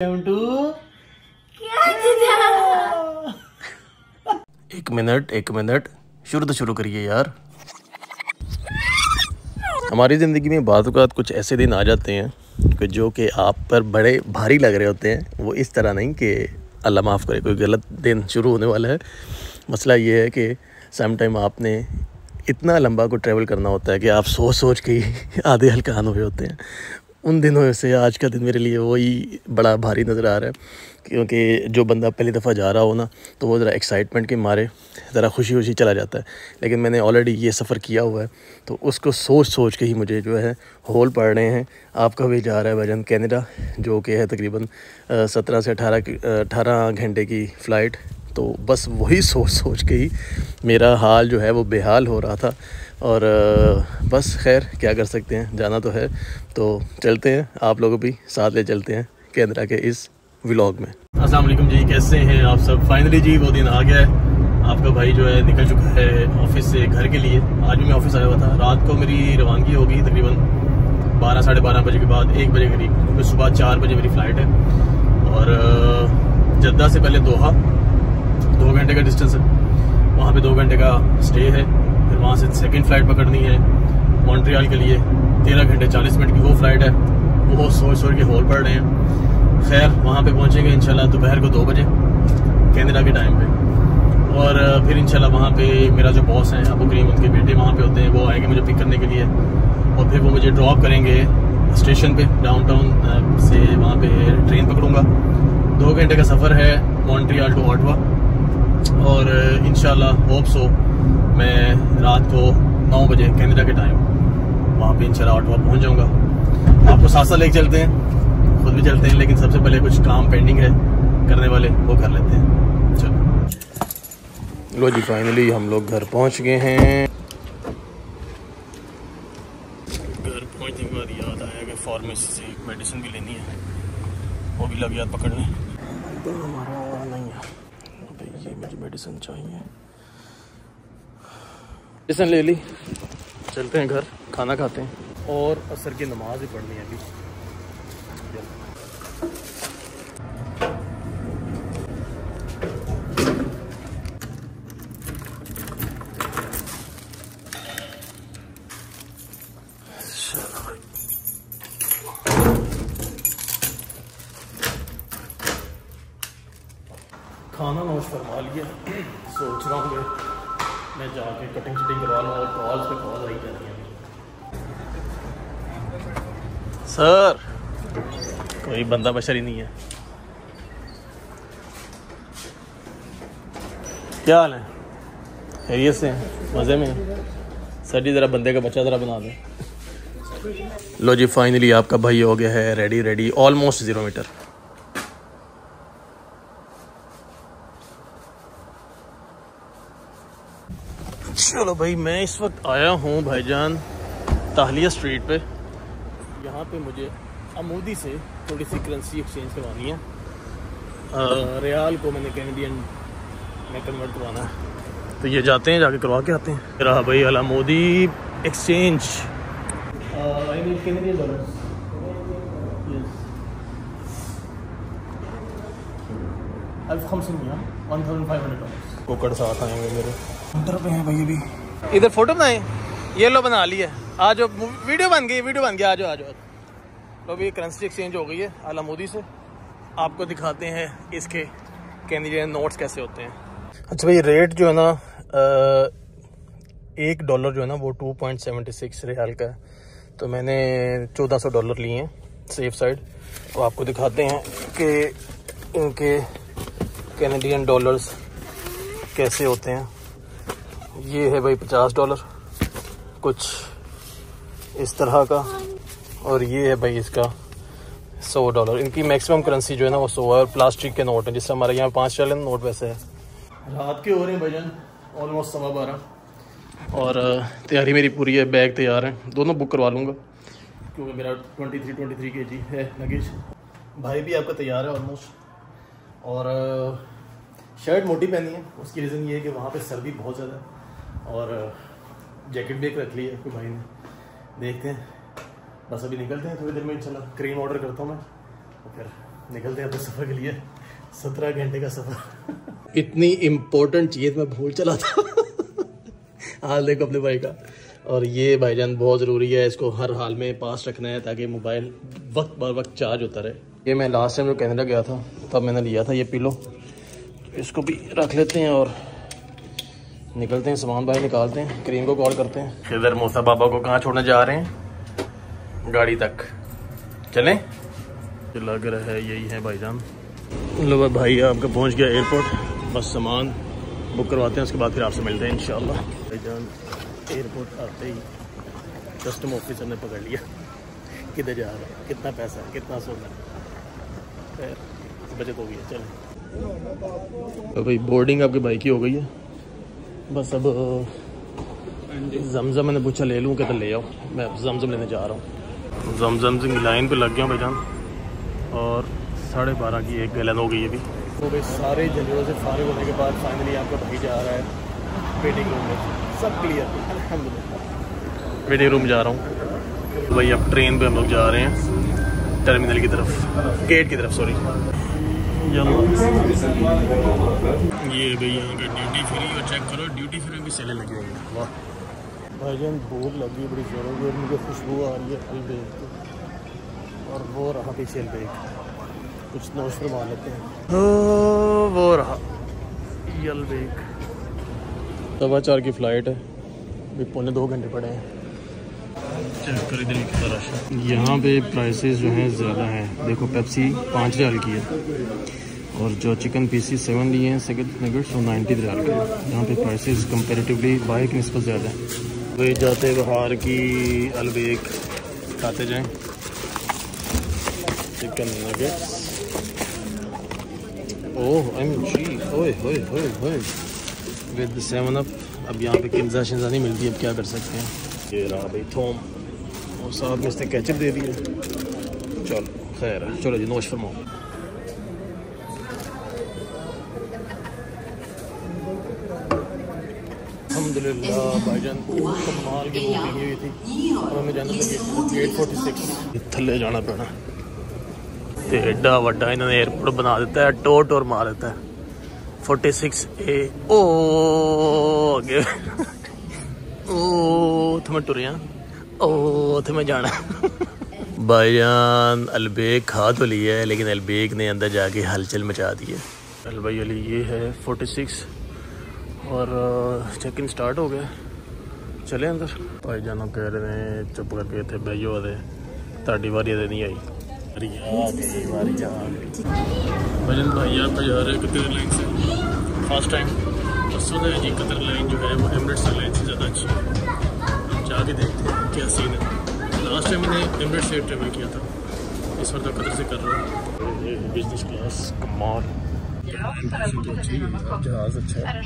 एक मिनट एक मिनट। शुरू तो शुरू करिए यार। हमारी ज़िंदगी में बात बाद कुछ ऐसे दिन आ जाते हैं, कि जो कि आप पर बड़े भारी लग रहे होते हैं। वो इस तरह नहीं कि अल्लाह माफ़ करे, कोई गलत दिन शुरू होने वाला है। मसला ये है कि सम टाइम आपने इतना लंबा को ट्रैवल करना होता है कि आप सोच सोच के ही आधे हल्कान हुए होते हैं। उन दिनों से आज का दिन मेरे लिए वही बड़ा भारी नज़र आ रहा है, क्योंकि जो बंदा पहली दफ़ा जा रहा हो ना तो वो ज़रा एक्साइटमेंट के मारे, ज़रा खुशी खुशी चला जाता है। लेकिन मैंने ऑलरेडी ये सफ़र किया हुआ है तो उसको सोच सोच के ही मुझे जो है, होल पड़ रहे हैं। आपका भी जा रहा है वज़न कैनेडा जो कि है तकरीबन सत्रह से अठारह अठारह घंटे की फ़्लाइट तो बस वही सोच सोच के ही मेरा हाल जो है वो बेहाल हो रहा था। और बस खैर, क्या कर सकते हैं? जाना तो है। तो चलते हैं, आप लोगों भी साथ ले चलते हैं केंद्रा के इस व्लॉग में। अस्सलाम वालेकुम जी, कैसे हैं आप सब? फाइनली जी, वो दिन आ गया है। आपका भाई जो है निकल चुका है ऑफ़िस से घर के लिए। आज भी मैं ऑफ़िस आया हुआ था। रात को मेरी रवानगी होगी तकरीबन बारह, साढ़े बारह बजे के बाद, एक बजे करीब। क्योंकि सुबह चार बजे मेरी फ़्लाइट है। और जद्दा से पहले दोहा दो घंटे का डिस्टेंस है। वहाँ पे दो घंटे का स्टे है। फिर वहाँ से सेकंड फ़्लाइट पकड़नी है मॉन्ट्रियल के लिए। तेरह घंटे, चालीस मिनट की वो फ़्लाइट है। वो सोच सोच के होल पड़ रहे हैं। खैर, वहाँ पे पहुँचेंगे इंशाल्लाह दोपहर को दो बजे, कैनेडा के टाइम पे। और फिर इंशाल्लाह वहाँ पे मेरा जो बॉस है, अबू करीम, उनके बेटे वहाँ पे होते हैं। वो आएँगे मुझे पिक करने के लिए। और फिर वो मुझे ड्रॉप करेंगे स्टेशन पे डाउनटाउन से वहाँ पे ट्रेन पकड़ूँगा। दो घंटे का सफ़र है मॉन्ट्रियल टू ऑटवा और इन होप सो मैं रात को नौ बजे कैनेडा के टाइम वहाँ पे इंशाल्लाह ऑटवा पहुँच जाऊँगा। आपको साथ साथ लेके चलते हैं खुद भी चलते हैं लेकिन सबसे पहले कुछ काम पेंडिंग है करने वाले वो कर लेते हैं। चलो। लो जी फाइनली हम लोग घर पहुँच गए हैं। घर पहुँचने के बाद याद आया कि फार्मेसी से मेडिसिन भी लेनी है वो भी लग याद पकड़ने तो हमारा नहीं है ये मुझे मेडिसिन चाहिए। मेडिसिन ले ली चलते हैं घर खाना खाते हैं। और असर की नमाज़ भी पढ़नी है अभी खाना नोश फरमा लिया सोच रहा हूँ मैं। जाके कटिंग शटिंग करवा लूँ और कॉल्स पे कॉल आई जा रही है। सर, कोई बंदा बशर ही नहीं है। क्या हाल है? खैरियत से मज़े में सर जी, ज़रा बंदे का बच्चा ज़रा बना दें। लो जी फाइनली आपका भाई हो गया है। Ready ready almost zero metre चलो भाई, मैं इस वक्त आया हूँ भाईजान ताहलिया स्ट्रीट पे। यहाँ पे मुझे अमूदी से थोड़ी सी करेंसी एक्सचेंज करवानी है। रियाल को मैंने कैनेडियन में कन्वर्ट करवाना है। तो ये जाते हैं, जाके करवा के आते हैं। रहा भाई अलामोदी एक्सचेंज कुकड़ साथ आएँगे मेरे। काउंटर पे हैं भाई अभी। इधर फ़ोटो बनाए ये लो बना ली लिया आज वीडियो बन गई वीडियो बन गया आज आज तो अभी करेंसी एक्सचेंज हो गई है आला मोदी से। आपको दिखाते हैं इसके कैनेडियन नोट्स कैसे होते हैं। अच्छा भाई रेट जो है ना एक डॉलर जो है ना वो two point seventy six riyal का है। तो मैंने चौदह सौ डॉलर लिए हैं सेफ़ साइड तो आपको दिखाते हैं कि इनके कैनेडियन डॉलर्स कैसे होते हैं। ये है भाई पचास डॉलर। कुछ इस तरह का। और ये है भाई इसका सौ डॉलर। इनकी मैक्सिमम करेंसी जो है ना वो सौ है और प्लास्टिक के नोट है जिससे हमारे यहाँ पाँच चले नोट वैसे है। रात के हो रहे हैं भजन ऑलमोस्ट सवा बारह। और तैयारी मेरी पूरी है बैग तैयार है। दोनों बुक करवा लूँगा। क्योंकि मेरा ट्वेंटी थ्री ट्वेंटी थ्री के जी है लगेज। भाई भी आपका तैयार है ऑलमोस्ट और शर्ट मोटी पहनी है उसकी रीज़न ये है कि वहाँ पे सर्दी बहुत ज़्यादा है। और जैकेट भी एक रख ली है भाई ने। देखते हैं। बस अभी निकलते हैं, थोड़ी देर में चला क्रीम ऑर्डर करता हूँ मैं। तो फिर निकलते हैं अपने सफ़र के लिए। सत्रह घंटे का सफ़र। इतनी इम्पोर्टेंट चीज़ मैं भूल चला था। हाल देखो अपने भाई का। और ये भाईजान बहुत ज़रूरी है, इसको हर हाल में पास रखना है ताकि मोबाइल वक्त बर वक्त चार्ज होता रहे। ये मैं लास्ट टाइम जो कैनेडा गया था, तब मैंने लिया था ये पिलो इसको भी रख लेते हैं और निकलते हैं, सामान भाई निकालते हैं, करीम को कॉल करते हैं। इधर मूसा बाबा को कहाँ छोड़ने जा रहे हैं? गाड़ी तक। चलें? लग रहा है, यही है भाईजान। लो भाई आपका पहुँच गया एयरपोर्ट बस सामान बुक करवाते हैं, उसके बाद फिर आपसे मिलते हैं, इंशाल्लाह। भाईजान एयरपोर्ट आते ही कस्टम ऑफिसर ने पकड़ लिया। किधर जा रहा है? कितना पैसा है? कितना सोना है? बचत हो गई है, चलो। तो भाई बोर्डिंग आपके बाइक की हो गई है। बस अब जमजम मैंने पूछा ले लूँ क्या तो ले आओ। मैं अब जमजम लेने जा रहा हूँ। जमजम से लाइन पे लग गया भाईजान और साढ़े बारह की एक गलन हो गई अभी तो भाई सारे झंझटों से फारिग होने के बाद फाइनली आपका भाई जा रहा है वेटिंग रूम में। सब क्लियर अलहमदिल्ला वेटिंग रूम जा रहा हूँ। भाई अब ट्रेन पे हम लोग जा रहे हैं। टर्मिनल की तरफ़। गेट की तरफ़ सॉरी ये भाई यहाँ का ड्यूटी फ्री और चेक करो ड्यूटी फ्री भी सेलें लगी हुई हैं। वाह। भाईजान भूख लगी बड़ी जोरों की और मुझे खुशबू आ रही है फल अलबेग और वो रहा पीछे अलबेग कुछ नोश फरमा लेते हैं। वो रहा। ये अलबेग सवा चार की फ़्लाइट है। अभी पौने दो घंटे पड़े हैं चेक कर इधर कितना रश है यहाँ पे प्राइसेस जो हैं ज़्यादा हैं। देखो पेप्सी पाँच हज़ार की है और जो चिकन पीसी सेवन लिए हैं सेकंड नगेट्स वो नाइन्टी रियाल के यहाँ पे प्राइसेस कंपेरेटिवली बाई की नस्बत ज़्यादा है। वे जाते बहार की अलबेक खाते जाएँ। चिकन नगेट्स ओह एम जी ओए होए होए होए विद सेवन अप अब यहाँ पे किन्जा शिन्जा नहीं मिलती, अब क्या कर सकते हैं? ये रहा भाई थोम। और साथ में इसने कैचअप दे दिया। चलो, खैर है चलो जी, नोश फरमाओ। थले जाना पैना। एडा व्डा इन्होंने एयरपोर्ट बना देता है टोर टोर मार देता है। फोर्टी सिक्स ए मैं टुरिया ओ उत्थे मैं जाना। भाईजान अलबेग खा तो लिया है लेकिन अलबेग ने अंदर जाके हलचल मचा दी है। अलबाई अली ये है फोर्टी सिक्स और चेक इन स्टार्ट हो गया। चले अंदर। भाई जानो कह रहे हैं चुप करके थे बहियो आते ताड़ी वारी अदे नहीं आई। भजन भाई आप जा रहे हैं से। फ़र्स्ट टाइम सुना है जी कतर लाइन जो है वो एमरेट्स एयरलाइन से ज़्यादा अच्छी है। हम जाके देखते हैं क्या सीन है। लास्ट टाइम मैंने एमरेट्स से ट्रेवल किया था। इस बार तो कतर से कर रहा हूँ। बिज़नेस क्लास कमाल जहाज़ अच्छा है।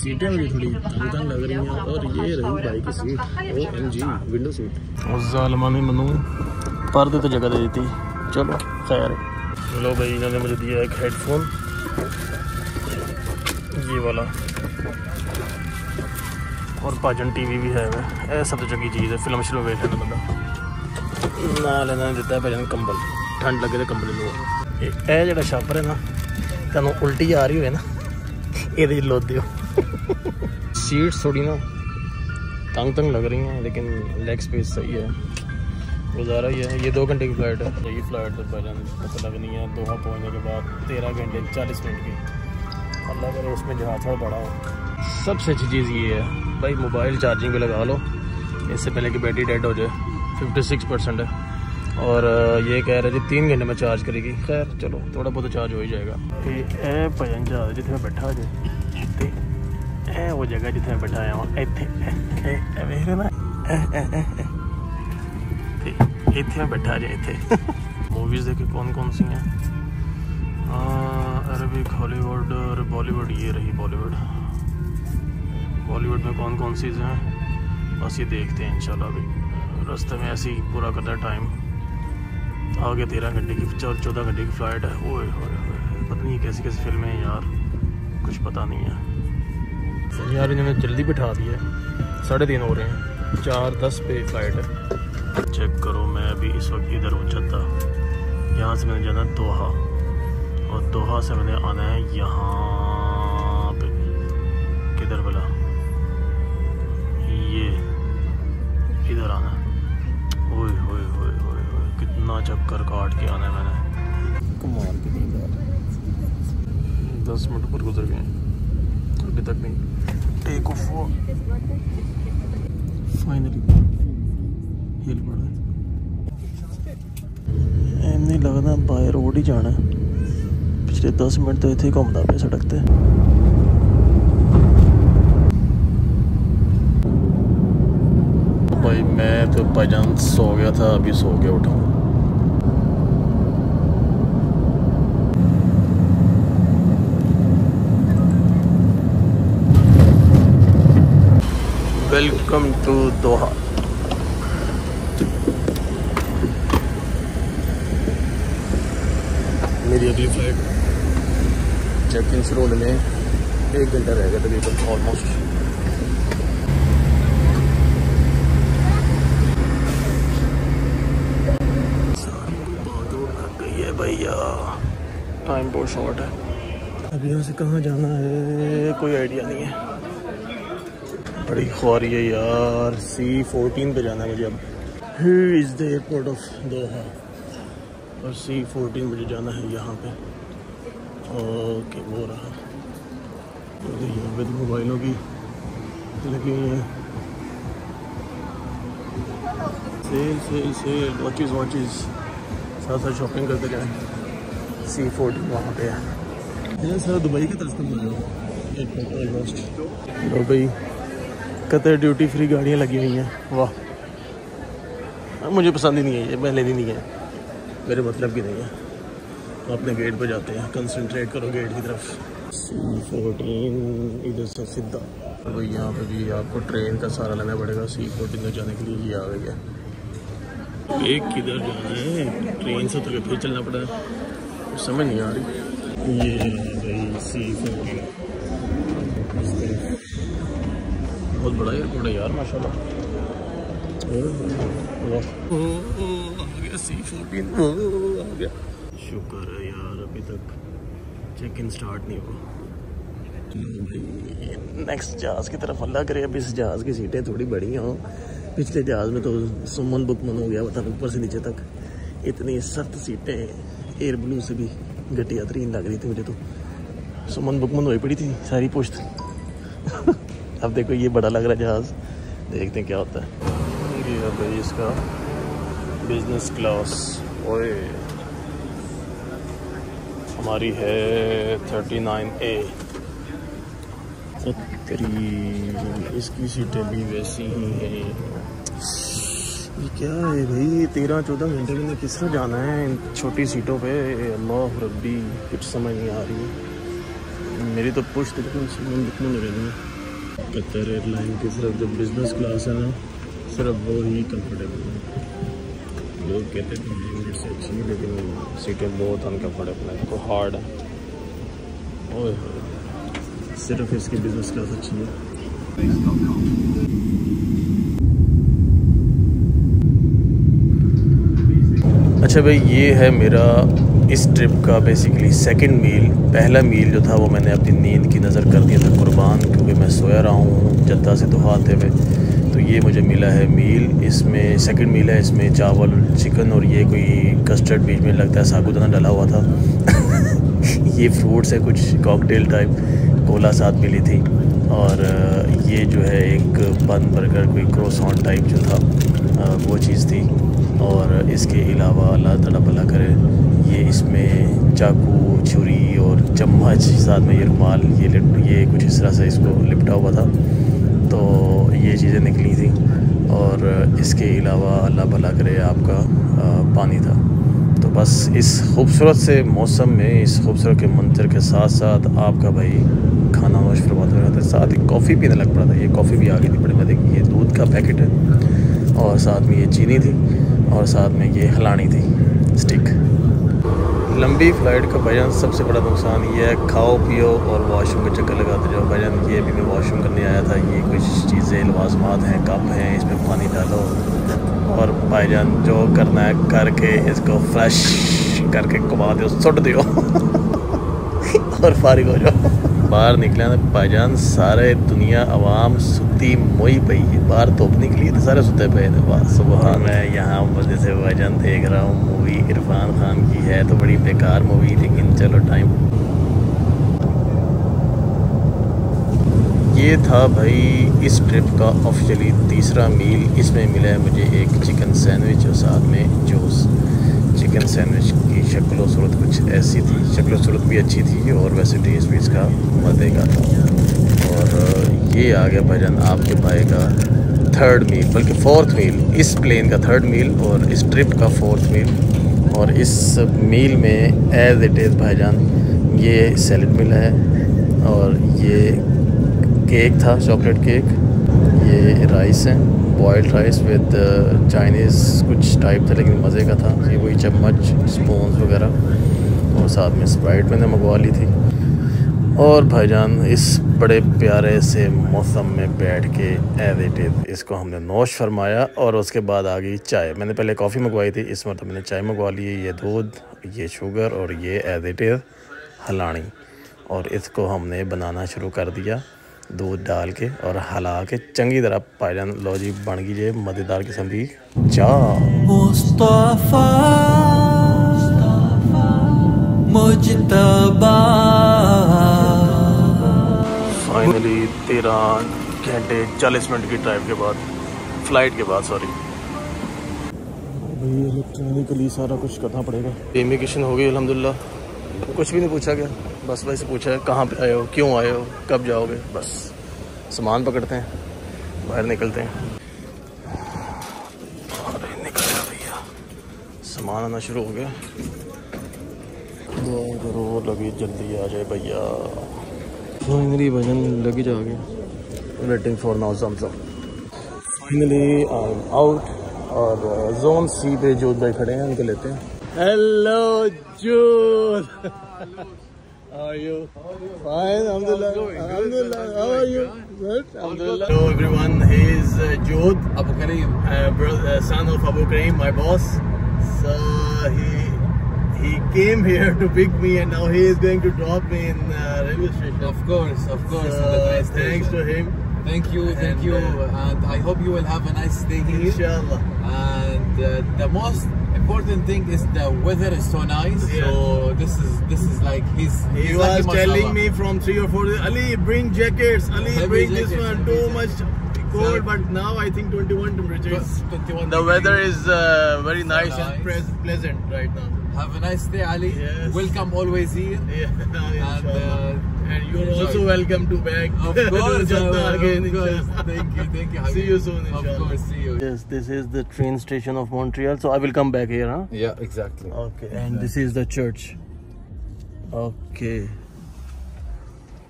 सीटें मुझे थोड़ी तंग लग रही हैं और ये रही बाइक की seat O M G window seat उस जालमा ने मनु पर्दे तो जगह दे दी चलो खैर। लो भाई इन्होंने मुझे दिया एक हेडफोन ये वाला। और पाजन टीवी भी है वह सब तो चंगी चीज़ है फिल्म शुरू वेख लेना बंदा ना लेना दिता है भजन कंबल ठंड लगे तो कंबल लो ये जो छापर है ना ਤੈਨੂੰ ਉਲਟੀ ਆ ਰਹੀ ਹੋਵੇ ਨਾ ਇਹਦੇ ਚ ਲੋਦ ਦਿਓ सीट्स थोड़ी ना तंग तंग लग रही हैं लेकिन लेग स्पेस सही है गुजारा ही है ये दो घंटे की फ़्लाइट है यही फ़्लाइट तो भजन पता लगनी है दोहा पहुँचने के बाद तेरह घंटे चालीस मिनट की अल्लाह करे उसमें जहाँ थोड़ा बड़ा हो सबसे अच्छी चीज़ ये है। भाई मोबाइल चार्जिंग पे लगा लो। इससे पहले कि बैटरी डेड हो जाए 56 परसेंट है। और ये कह रहे जी तीन घंटे में चार्ज करेगी। खैर चलो थोड़ा बहुत तो चार्ज हो ही जाएगा। तो यह भजन जहाज़ बैठा हो तो वो जगह जितने मैं बैठा आया वहाँ इतने ना? इतने बैठा जाए इतने मूवीज़ देखे कौन कौन सी हैं? अरबिक हॉलीवुड और बॉलीवुड ये रही बॉलीवुड बॉलीवुड में कौन कौन सी हैं बस ये देखते हैं इंशाल्लाह अभी। रास्ते में ऐसे ही पूरा करता है टाइम आगे तेरह घंटे की चार चौदह घंटे की फ़्लाइट है। ओए पता नहीं कैसी कैसी फ़िल्में हैं यार कुछ पता नहीं है। यार इन्होंने जल्दी बिठा दिया है। साढ़े तीन हो रहे हैं। चार दस पे फ़्लाइट है। चेक करो मैं अभी इस वक्त इधर हूँ छत्ता। यहाँ से मैंने जाना दोहा। और दोहा से मैंने आना है यहाँ। चक्कर काट के आना है मैंने कमाल की नींद आ दस मिनट ऊपर गुजर गए अभी तक नहीं टेक ऑफ हुआ फाइनली हिल पड़ा ਐਮ ਨਹੀਂ ਲੱਗਦਾ ਬਾਏ ਰੋਡ ਹੀ ਜਾਣਾ ਪਿਛਲੇ 10 ਮਿੰਟ ਤੋਂ ਇੱਥੇ ਹੀ ਘੁੰਮਦਾ ਪਿਆ ਸੜਕ ਤੇ भाई मैं तो भाईजान सो गया था अभी सो के उठा वेलकम टू दोहा मेरी अगली फ़्लाइट चेक इन शुरू होने में एक घंटा रह गया तकरीबन ऑलमोस्ट है भैया टाइम बहुत शॉर्ट है। अभी यहाँ से कहाँ जाना है कोई आइडिया नहीं है। बड़ी ख्वारी है यार। सी फोर्टीन पे जाना है मुझे अब। He is the airport of Doha और सी फोर्टीन मुझे जाना है यहाँ पे। ओके वो रहा। तो यहाँ पे तो मोबाइलों की लगी हुई हैं sale sale sale watches watches साथ साथ शॉपिंग करते जाएँ सी फोर्टीन वहाँ पे है। सर दुबई की तरफ़ से एयरपोर्ट ऑलमोस्ट भाई कतर ड्यूटी फ्री गाड़ियाँ लगी हुई हैं। वाह। मुझे पसंद ही नहीं है ये मैं लेनी नहीं है मेरे मतलब की नहीं है। तो अपने गेट पर जाते हैं कंसंट्रेट करो गेट की तरफ़। सी फोर्टीन इधर से सीधा। तो भाई यहाँ पे भी आपको ट्रेन का सहारा लेना पड़ेगा सी फोर्टीन तक जाने के लिए ये आ गई है। एक किधर जाना है? ट्रेन से के फिर चलना पड़ा। समझ नहीं आ रही। ये भाई सी फोर्टीन बहुत बड़ा एयरपोर्ट है यार, माशाल्लाह। शुक्र है यार, अभी तक चेक इन स्टार्ट नहीं हुआ। नेक्स्ट जहाज़ की तरफ़ अल्लाह करे, अब इस जहाज़ की सीटें थोड़ी बड़ी हों पिछले जहाज़ में तो सुमन बुकमन हो गया था ऊपर से नीचे तक। इतनी सख्त सीटें एयर ब्लू से भी घटिया तरीन लग रही थी मुझे तो। सुमन बुकमन हुई पड़ी थी, सारी पुश्त अब देखो ये बड़ा लग रहा है जहाज़। देखते हैं क्या होता है। ये भाई इसका बिज़नेस क्लास ओए। हमारी है थर्टी नाइन ए तकरीबन इसकी सीटें भी वैसी ही हैं। ये क्या है भाई? तेरह चौदह घंटे में किस तरह जाना है इन छोटी सीटों पे? अल्लाह रब्बी, कुछ समझ नहीं आ रही। मेरी तो पुश्त बिल्कुल बिल्कुल रहनी है कतर एयरलाइन की सिर्फ़ जो बिज़नेस क्लास है ना सिर्फ़ वो ही कंफर्टेबल है। लोग कहते थे यूनिट से अच्छी है लेकिन सीटें बहुत अनकम्फर्टेबल है तो हार्ड है। ओए सिर्फ़ इसकी बिज़नेस क्लास अच्छी है। अच्छा भाई ये है मेरा इस ट्रिप का बेसिकली सेकंड मील पहला मील जो था वो मैंने अपनी नींद की नज़र कर दिया था कुर्बान, क्योंकि मैं सोया रहा हूँ जद्दा से दोहा आते हुए। तो ये मुझे मिला है मील इसमें सेकंड मील है, इसमें चावल चिकन और ये कोई कस्टर्ड बीच में लगता है साबुदाना डला हुआ था। ये फ्रूट्स है, कुछ कॉकटेल टाइप कोला साथ मिली थी। और ये जो है एक बन बर्गर कोई क्रोसॉन टाइप जो था वो चीज़ थी। और इसके अलावा अल्लाह तला भला करे ये इसमें चाकू छुरी और चम्मच साथ में ये रुमाल ये ये कुछ इस तरह से इसको लिपटा हुआ था। तो ये चीज़ें निकली थी और इसके अलावा अल्लाह भला करे आपका आ, पानी था। तो बस इस खूबसूरत से मौसम में इस खूबसूरत के मंजर के साथ साथ आपका भाई खाना नोश फरमाते रहता है साथ ही कॉफ़ी पीने लग पड़ा था। ये कॉफ़ी भी आ गई थी बड़े मज़े की। ये दूध का पैकेट है और साथ में ये चीनी थी और साथ में ये हलानी थी स्टिक। लंबी फ़्लाइट का भजन सबसे बड़ा नुकसान ये है, खाओ, पियो और वाशरूम के चक्कर लगाते जाओ। भजन ये भी मैं वाशरूम करने आया था, ये कुछ चीज़ें, लवाजमात हैं, कप हैं, इसमें पानी डालो। और भाईजान जो करना है, करके इसको फ्रेश करके कमा दो सुट दो और फारिग हो जाओ। बाहर निकले तो भाईजान सारे दुनिया आवाम सुती मोई पई है। बाहर धुप निकली तो सारे सुते पे थे वाह सुबह मैं यहाँ मज़े से भाईजान देख रहा हूँ मूवी इरफान खान की है तो बड़ी बेकार मूवी लेकिन चलो टाइम ये था भाई इस ट्रिप का ऑफिशियली तीसरा मील इसमें मिला है मुझे एक चिकन सैंडविच और साथ में जूस चिकन सैंडविच की शक्ल सूरत कुछ ऐसी थी। शक्ल सूरत भी अच्छी थी और वैसे टेस्ट भी इसका मज़े का था। और ये आ गया भजन आपके भाई का थर्ड मील बल्कि फोर्थ मील इस प्लेन का थर्ड मील और इस ट्रिप का फोर्थ मील और इस मील में एज इट इज़ भाईजान, ये सैलड मिला है और ये केक था चॉकलेट केक ये राइस है। बॉयल्ड राइस विद चाइनीज़ कुछ टाइप था, लेकिन मज़े का था। ये वही चम्मच स्पून वगैरह, और साथ में स्प्राइट मैंने मंगवा ली थी। और भाईजान, इस बड़े प्यारे से मौसम में बैठ के एज इट इज़ इसको हमने नोश फरमाया, और उसके बाद आ गई चाय। मैंने पहले कॉफ़ी मंगवाई थी, इस मतलब मैंने चाय मंगवा ली है ये दूध, ये शुगर और ये एज इट इज़ हलानी। और इसको हमने बनाना शुरू कर दिया। दूध डाल के और हला के चंगी तरह पायजान लो जी बन गई जे मज़ेदार किस्म की चाह। फाइनली तेरह घंटे चालीस मिनट की ड्राइव के बाद फ़्लाइट के बाद सॉरी भाई इलेक्ट्रॉनिकली सारा कुछ करना पड़ेगा। इमिग्रेशन हो गई अलहमदिल्ला। कुछ भी नहीं पूछा गया। बस भाई से पूछा, कहाँ पे आए हो? क्यों आए हो? कब जाओगे? बस सामान पकड़ते हैं, बाहर निकलते हैं। अरे, निकल गया भैया। सामान आना शुरू हो गया। दुआ करो लगी, जल्दी आ जाए भैया। फाइनली भजन लगी जा गया वेटिंग फॉर नाउ समसम फाइनली आई एम आउट और जोन सी पे जोत भाई खड़े हैं, उनको लेते हैं। हेलो जोत How are you? Fine, alhamdulillah. Alhamdulillah. How are you? Good. Alhamdulillah. Hello everyone. He is uh, Jod, Abu Karim. uh, bro- uh, son of Abu Karim, my boss. So he he came here to pick me, and now he is going to drop me in uh, railway station. Of course, of course. So, on thanks to him. Thank you, thank And, you, uh, and I hope you will have a nice day here. Inshallah. And uh, the most important thing is the weather is so nice. Yeah. So this is this is like he's. He he's was lucky, telling me from three or four days, Ali, bring jackets. Ali, Heavy bring this one. Too jackets. much cold, So- but now I think 21 temperature. is- 21 The weather is uh, very So nice, nice. and pres- pleasant right now. Have a nice day, Ali. Yes. Welcome always here. Yeah, inshallah. uh, and you're enjoy. also welcome to back. Of course, Jannah uh, again, of course. Thank you, thank you. See you soon, Of course, see you. Yes, this is the train station of Montreal. So I will come back here, huh? Yeah, exactly. Okay, and this is the church. Okay.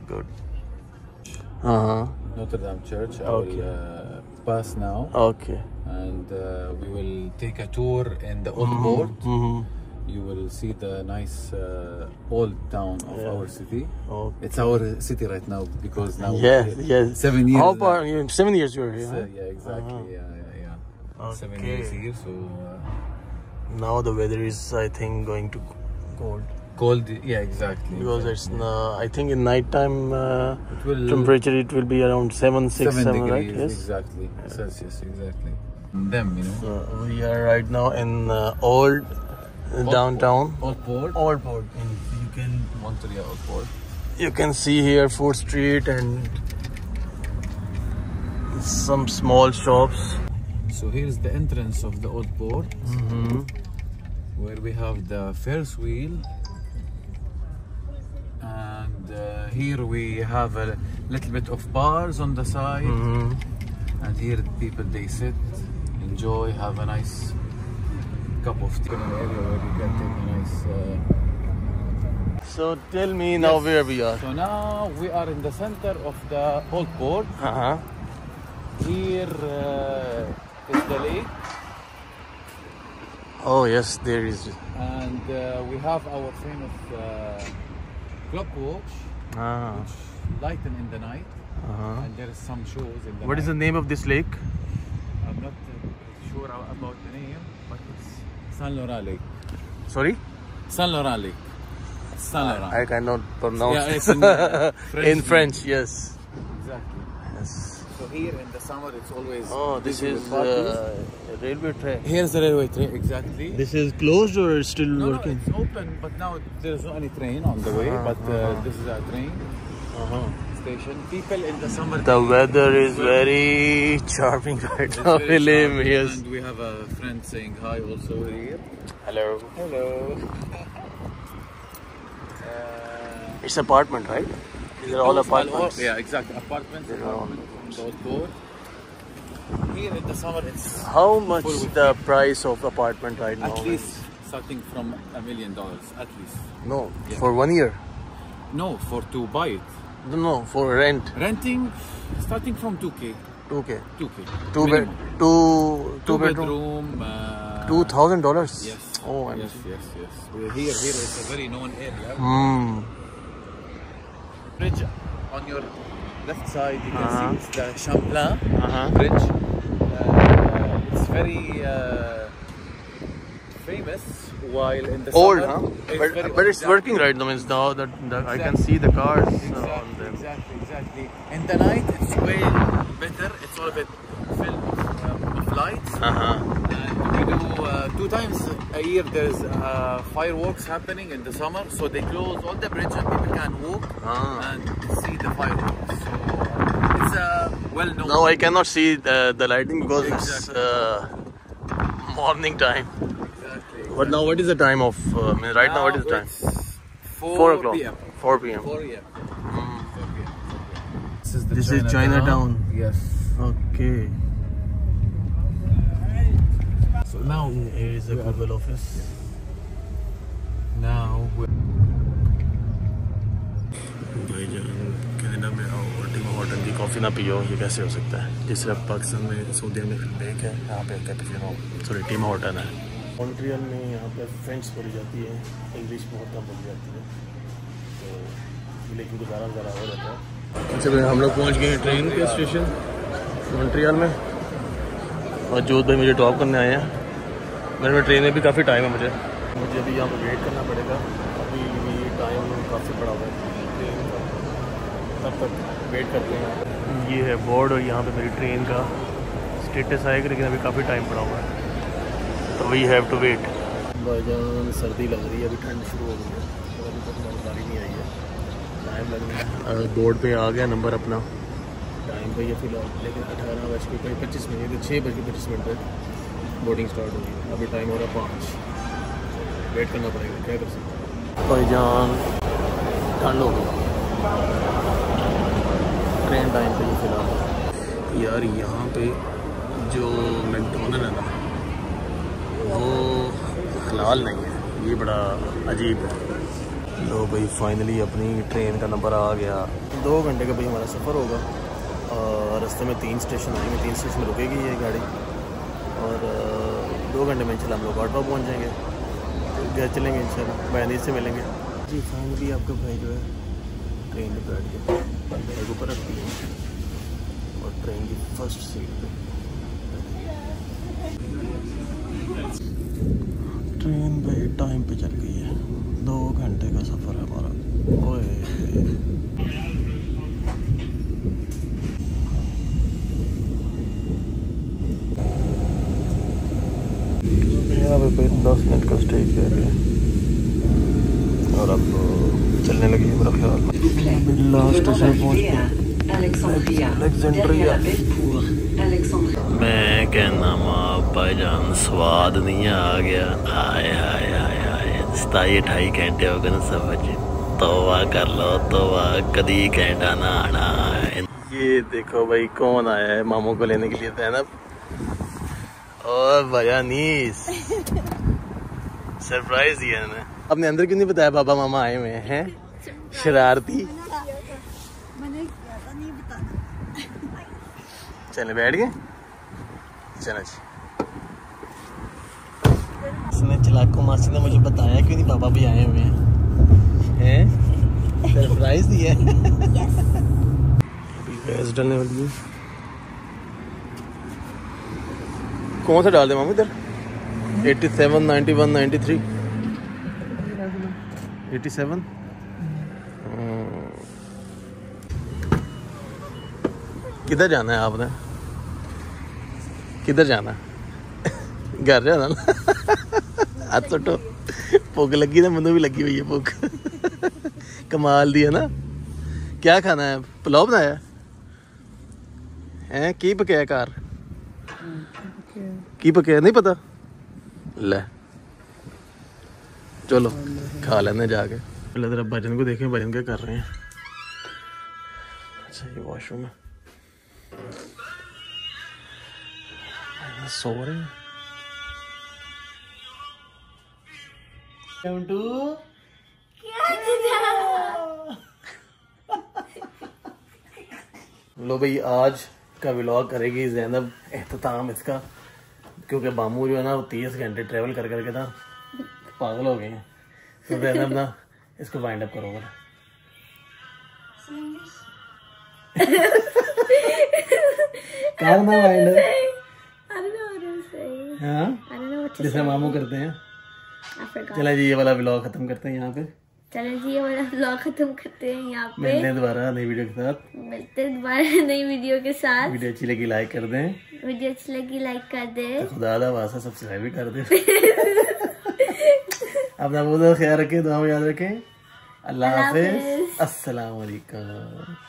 Good. Uh huh. Notre Dame Church. I Okay. will uh, pass now, Okay. and uh, we will take a tour in the old port. Mm-hmm. You will see the nice uh, old town of Yeah. our city. Okay. It's our city right now because now we're yes. seven years. How now. you- Seven years you were here. Huh? yeah, exactly. Uh-huh. Yeah, yeah, yeah. Seven years here, so uh, Now the weather is, I think, going to cold cold. Yeah, exactly. because it's. Uh, I think in night time uh, it will temperature it will be around seven, six, seven seven, degrees right? Yes. exactly Celsius exactly. Them, you know. So we are right now in uh, old downtown. Old port. Old port. And you can Montreal Old Port. you can see here Fourth Street and some small shops. So here's the entrance of the old port, Mm-hmm. where we have the Ferris wheel, and uh, here we have a little bit of bars on the side, Mm-hmm. and here people they sit, enjoy, have a nice cup of tea in an area where you can take a nice. Uh, So tell me now Yes. where we are. so now we are in the center of the old port. Uh-huh. Here uh, is the lake, Oh yes, there is. and uh, we have our famous uh, clock watch, Ah. which lighten in the night, Uh-huh. and there is some shows in the What is the name of this lake? I'm not uh, sure about the name, but it's Saint Laurent Lake. Sorry. Saint Laurent Lake. Saint Laurent. I cannot pronounce Yeah, it's in, uh, French in French, yes. Exactly. yes. So here in the summer, it's always. Oh, this is uh, a railway track. Here's the railway train. Exactly. This is closed or still no, no, working? it's open, but now there's no any train on the way. Uh-huh, but uh, uh-huh. this is a train Uh-huh. Station. People in the summer. The weather is very charming right now, charming, Yes. And we have a friend saying hi also here. Hello. Hello. uh, It's apartment, right? These are all apartments. yeah, exactly. Apartments. They're all- apartments on. Here in the summer, it's How much the price of apartment right now? at least starting from a million dollars. At least. No, Yeah. for one year. No, for to buy it. No, for rent. Renting, starting from 2k. 2k. 2k. Two bed, two, two Two bedroom. bedroom. Uh, Two thousand dollars. Yes. Oh, I'm yes, yes, yes. We're here. Here is a very known area. Hmm. Bridge on your left side, you can Uh-huh. see it's the Champlain Uh-huh. Bridge. Uh, it's very uh, famous. While in the Old, summer, huh? it's But, very but it's exactly. working right now. Means now that, that I can see the cars uh, Exactly, on them. exactly, exactly. In the night, it's way better. It's all a bit filled with, uh, with lights. Uh huh. And we do uh, two times a year. There's uh, fireworks happening in the summer, so they close all the bridge and people can walk Ah. and see the fireworks. So uh, it's a well known. Now I cannot see the, the lighting because it's uh, morning time. But now what is the time of? Uh, right now, now what is the time? it's 4, Four o'clock. p.m. Four p.m. 4 p.m. Mm. This is, This is Chinatown. Yes. Okay. So now here is the Google office. Now we're भाईजान Canada में आओ और Tim Horton की coffee ना पियो ये कैसे हो सकता है जिस तरह पाकिस्तान में सऊदी में लेक है यहाँ पे कैपेचिनो सॉरी टिम हॉर्टन है मॉन्ट्रियल में यहाँ पे फ्रेंच बोली जाती है इंग्लिश बहुत कम बोली जाती है। तो लेकिन गुजारा गुजारा हो जाता है। अच्छा भाई हम लोग पहुँच गए हैं ट्रेन के स्टेशन मॉन्ट्रियल में। और जोत भाई मुझे ड्रॉप करने आए हैं। मेरे में ट्रेन में भी काफ़ी टाइम है मुझे। मुझे अभी यहाँ पर वेट करना पड़ेगा। अभी टाइम काफ़ी पड़ा हुआ है। ट्रेन का तब तक वेट करते हैं। ये है बोर्ड और यहाँ पे मेरी ट्रेन का स्टेटस आएगा लेकिन अभी काफ़ी टाइम पड़ा हुआ है। तो वी हैव टू वेट भाईजान सर्दी लग रही है अभी ठंड शुरू हो गई है। तो अभी तक नौकरी नहीं आई है। टाइम लग रहा है। बोर्ड पे आ गया नंबर अपना। टाइम पे ये फ़िलहाल लेकिन अठारह बज के कोई पच्चीस मिनट छः बज के पच्चीस मिनट पे बोर्डिंग स्टार्ट होगी अभी टाइम हो रहा है पाँच। वेट करना पड़ेगा क्या कर सकते भाईजान ठंड हो गई। ट्रेन टाइम पे ही फ़िलहाल। यार यहाँ पे जो मैकडोनल्ड है ना वो हलाल नहीं है। ये बड़ा अजीब है। लो भाई फाइनली अपनी ट्रेन का नंबर आ गया। दो घंटे का भाई हमारा सफ़र होगा और रास्ते में तीन स्टेशन आएँगे। तीन स्टेशन में रुकेगी ये गाड़ी। और दो घंटे में इंशाल्लाह हम लोग ऑटो पहुँच जाएँगे। घर चलेंगे इंशाल्लाह। बयानी से मिलेंगे। जी फाइनली आपका भाई जो है ट्रेन में बैठ गया। ऊपर रख दिया और ट्रेन की फ़र्स्ट सीट पे। ट्रेन भाई टाइम पे चल गई है। दो घंटे का सफ़र है हमारा। ओए। यहाँ पे कोई दस मिनट का स्टे किया गया और अब चलने लगी है मेरा ख्याल। लास्ट स्टेशन पहुँच गया. मैं कहना माँ भाईजान, स्वाद नहीं आ गया। आए हाय हाय हाय सताई अठाई घंटे हो गए ना सफ़र च तोबा कर लो, तोबा। कदी घंटा ना आना। ये देखो भाई, कौन आया है मामू को लेने के लिए जैनब और बयानीस सरप्राइज़ दिया है अपने अंदर क्यों नहीं बताया बाबा मामा आए हुए हैं? शरारती। था चले बैठ गए। चलो जी। इसने चलाको मासी ने मुझे बताया क्यों नहीं पापा भी आए हुए हैं। हैं? सरप्राइज़ दिया है। गैस डालने वाली है। कौन सा डाल दे मामी इधर? 87 91 93 एटी सेवन? किधर जाना है आपने? किधर जाना घर जाना हथ सुटो भुख लगी ना भी लगी हुई है भुख कमाल दी है ना क्या खाना है पुलाव बनाया है की पकाया घर की पकाया नहीं पता ले चलो खा लेने जाके पहले जरा भजन को देखें भजन क्या कर रहे हैं अच्छा ये वॉशरूम है सो रहे हैं टू लो भाई आज का व्लॉग करेगी जैनब एहतमाम इसका क्योंकि मामू जो है ना वो तीस घंटे ट्रेवल कर करके ना पागल हो गए हैं। तो जैनब ना इसको वाइंड अप करोगे क्या ना wind up I don't know what to say. हाँ? I don't know what to जिसमें मामू करते हैं. चला जी ये वाला व्लॉग खत्म करते हैं यहाँ पे। चलो जी ये वाला ब्लॉग खत्म करते हैं यहाँ पे। मिलते हैं दोबारा नई वीडियो के साथ। मिलते हैं दोबारा नई वीडियो के साथ। वीडियो अच्छी लगी लाइक कर दें। वीडियो अच्छी लगी लाइक कर दे। खुदा दा वास्ता सब्सक्राइब भी कर दें। अपना बहुत ख्याल रखें दुआ याद रखें। अल्लाह हाफिज। हाफिज। अस्सलाम वालेकुम